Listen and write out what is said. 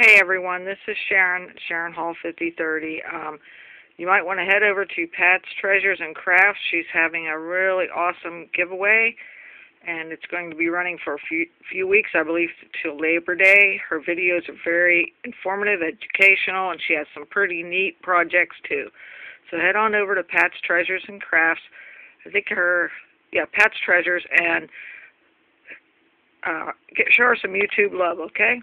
Hey everyone, this is Sharon, Sharon Hall 5030. Um, you might want to head over to Pat's Treasures and Crafts. She's having a really awesome giveaway, and it's going to be running for a few, few weeks, I believe, till Labor Day. Her videos are very informative, educational, and she has some pretty neat projects too. So head on over to Pat's Treasures and Crafts. I think her, yeah, Pat's Treasures, and uh, get, show her some YouTube love, okay?